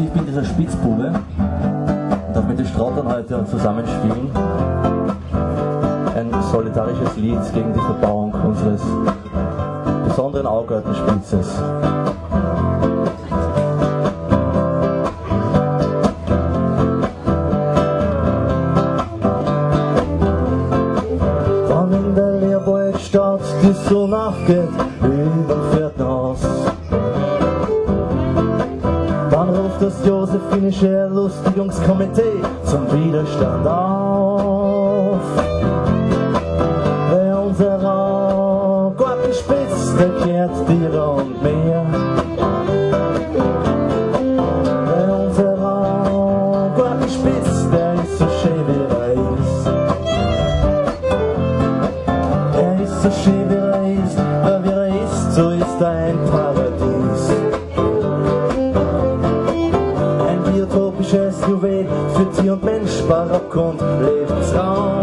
Also ich bin dieser Spitzbube und darf mit den Strautern heute zusammenspielen. Ein solidarisches Lied gegen die Verbauung unseres besonderen Augartenspitzes. Dann in der Leopoldstadt die Sonne aufgeht Josephinische Erlustigungskomitee zum Widerstand auf. Wer unserer Garten spitzt, der kehrt dir und mehr. Wer unserer Garten spitzt, der ist so schön wie er ist. Er ist so schön wie er aber wie er ist, so ist er ein Juwel für Tier und Mensch, Barock und Lebensraum.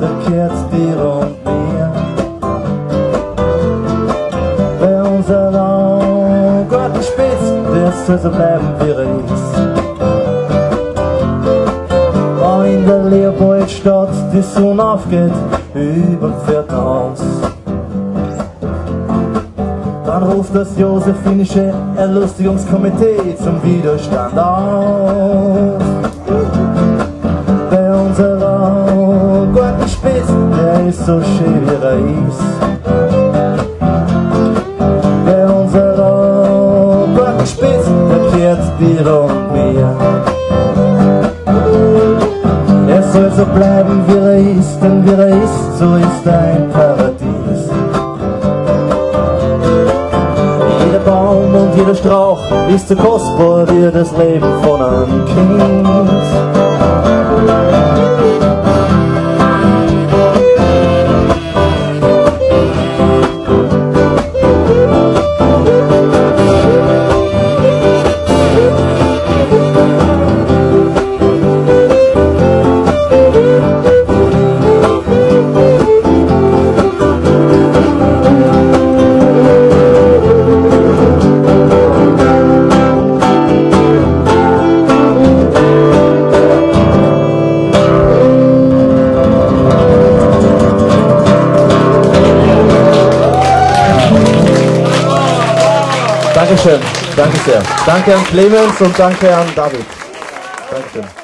Da kehrt und mir. Bei unseren Gartenspitz, der soll so bleiben wie er ist. Wenn in der Leopoldstadt die Sonne aufgeht, überm Viertelhaus. Dann ruft das Josephinische Erlustigungskomitee zum Widerstand auf. Ist so schön wie er ist. Bei unserer Gartenspitz, der kehrt dir und mir. Er soll so bleiben wie er ist, denn wie er ist, so ist ein Paradies. Jeder Baum und jeder Strauch ist so kostbar wie das Leben von einem Kind. Dankeschön, danke sehr. Danke an Clemens und danke an David. Dankeschön.